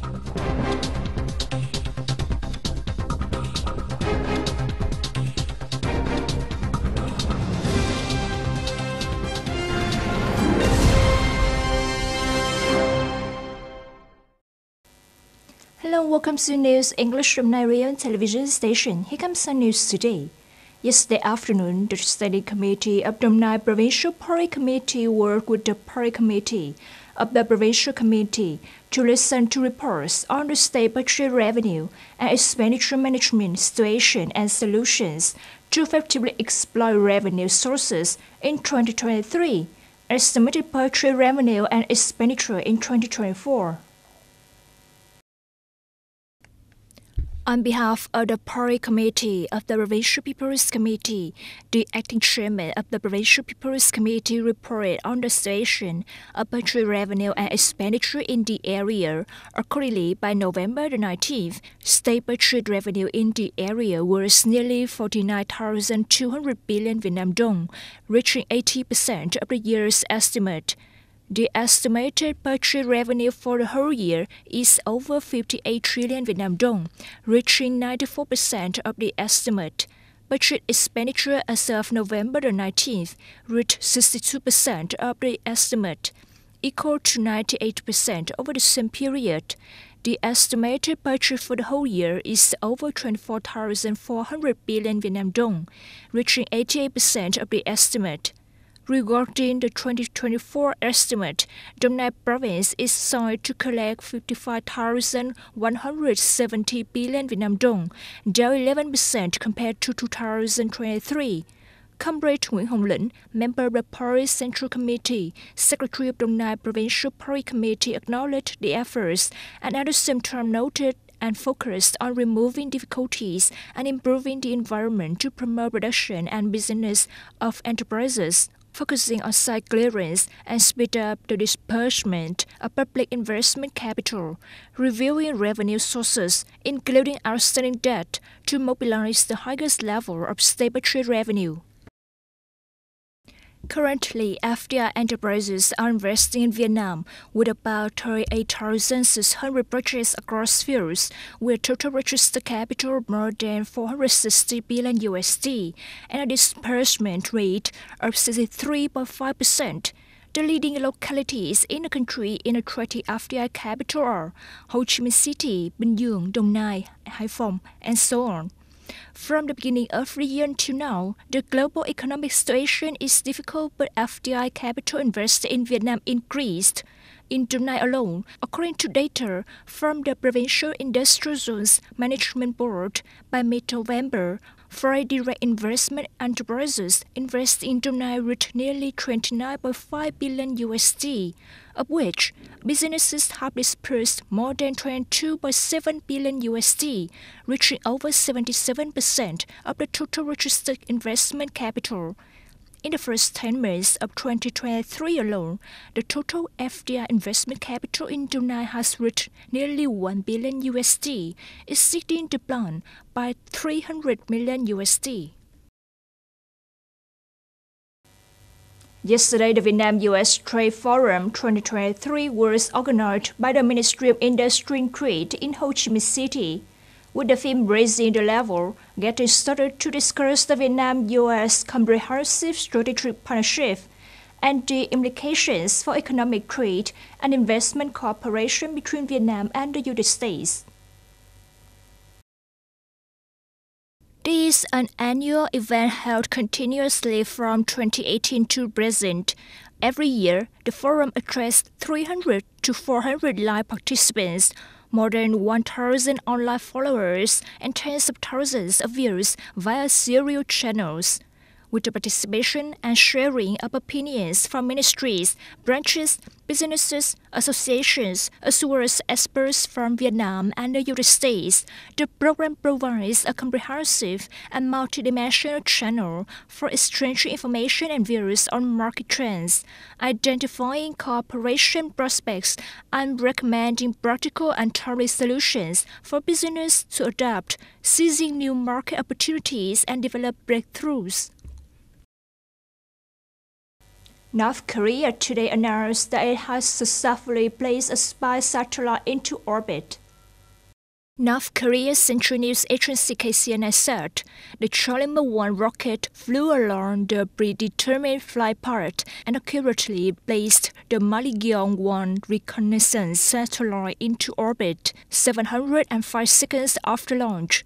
Hello, welcome to News English from Nigerian television station. Here comes some news today. Yesterday afternoon, the Study Committee of the Nai Provincial Party Committee worked with the Party Committee of the Provincial Committee to listen to reports on the state budget revenue and expenditure management situation and solutions to effectively exploit revenue sources in 2023, estimated budget revenue and expenditure in 2024. On behalf of the Party Committee of the Provincial People's Committee, the acting chairman of the Provincial People's Committee reported on the situation of budget revenue and expenditure in the area. Accordingly, by November the 19th, state budget revenue in the area was nearly 49,200 billion Vietnam dong, reaching 80% of the year's estimate. The estimated budget revenue for the whole year is over 58 trillion Vietnam dong, reaching 94% of the estimate. Budget expenditure as of November the 19th reached 62% of the estimate, equal to 98% over the same period. The estimated budget for the whole year is over 24,400 billion Vietnam dong, reaching 88% of the estimate. Regarding the 2024 estimate, Dong Nai province is signed to collect 55,170 billion Vietnam dong, down 11% compared to 2023. Comrade Nguyễn Hồng Lĩnh, member of the Party Central Committee, Secretary of Dong Nai Provincial Party Committee acknowledged the efforts and at the same time noted and focused on removing difficulties and improving the environment to promote production and business of enterprises focusing on site clearance and speed up the disbursement of public investment capital, reviewing revenue sources, including outstanding debt, to mobilize the highest level of budget revenue. Currently, FDI enterprises are investing in Vietnam with about 38,600 projects across fields, with total registered capital more than 460 billion USD and a disbursement rate of 63.5%. The leading localities in the country in attracting FDI capital are Ho Chi Minh City, Bình Dương, Đồng Nai, Hải Phòng, and so on. From the beginning of the year until now, the global economic situation is difficult, but FDI capital invested in Vietnam increased. In Dong alone, according to data from the Provincial Industrial Zones Management Board, by mid-November, foreign direct investment enterprises invest in Nai reached nearly 29.5 billion USD, of which businesses have dispersed more than 22.7 billion USD, reaching over 77% of the total registered investment capital. In the first 10 months of 2023 alone, the total FDI investment capital in Dong Nai has reached nearly 1 billion USD, exceeding the plan by 300 million USD. Yesterday, the Vietnam US Trade Forum 2023 was organized by the Ministry of Industry and Trade in Ho Chi Minh City, with the theme raising the level, getting started to discuss the Vietnam US Comprehensive Strategic Partnership and the implications for economic trade and investment cooperation between Vietnam and the United States. This is an annual event held continuously from 2018 to present. Every year, the forum attracts 300 to 400 live participants, more than 1,000 online followers, and tens of thousands of views via serial channels with the participation and sharing of opinions from ministries, branches, businesses, associations, as well as experts from Vietnam and the United States. The program provides a comprehensive and multidimensional channel for exchanging information and views on market trends, identifying cooperation prospects, and recommending practical and timely solutions for business to adapt, seizing new market opportunities and develop breakthroughs. North Korea today announced that it has successfully placed a spy satellite into orbit. North Korea's Central News Agency KCNA said the Chollima 1 rocket flew along the predetermined flight path and accurately placed the Malligyong 1 reconnaissance satellite into orbit 705 seconds after launch.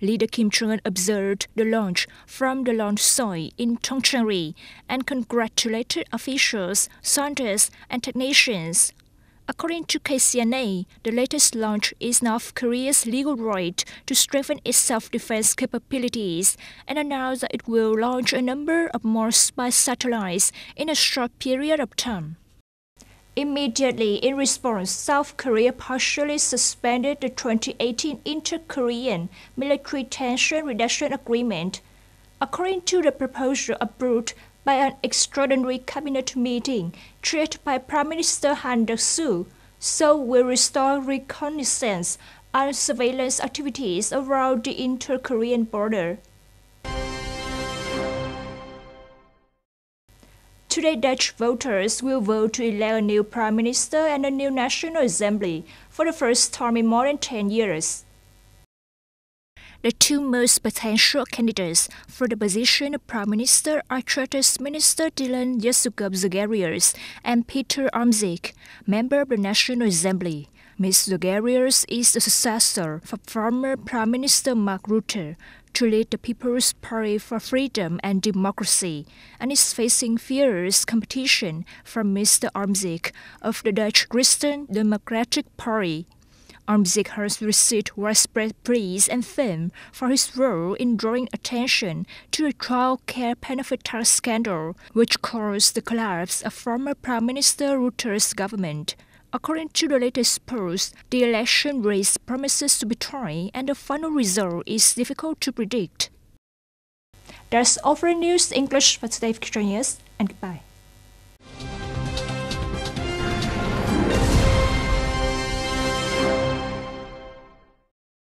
Leader Kim Jong un observed the launch from the launch site in Tongchang-ri and congratulated officials, scientists, and technicians. According to KCNA, the latest launch is North Korea's legal right to strengthen its self-defense capabilities and announced that it will launch a number of more spy satellites in a short period of time. Immediately in response, South Korea partially suspended the 2018 Inter-Korean Military Tension Reduction Agreement. According to the proposal approved by an extraordinary cabinet meeting chaired by Prime Minister Han Duck-soo, Seoul will restore reconnaissance and surveillance activities around the inter-Korean border. Today, Dutch voters will vote to elect a new prime minister and a new national assembly for the first time in more than 10 years. The two most potential candidates for the position of Prime Minister are Charters Minister Dilan Yeşilgöz-Zegerius and Pieter Omtzigt, member of the National Assembly. Ms. Zegerius is the successor of former Prime Minister Mark Rutte, to lead the People's Party for Freedom and Democracy and is facing fierce competition from Mr. Omtzigt of the Dutch Christian Democratic Party. Omtzigt has received widespread praise and fame for his role in drawing attention to the child care benefit tax scandal, which caused the collapse of former Prime Minister Rutte's government. According to the latest polls, the election race promises to be tight and the final result is difficult to predict. That's all for news English for today, and goodbye.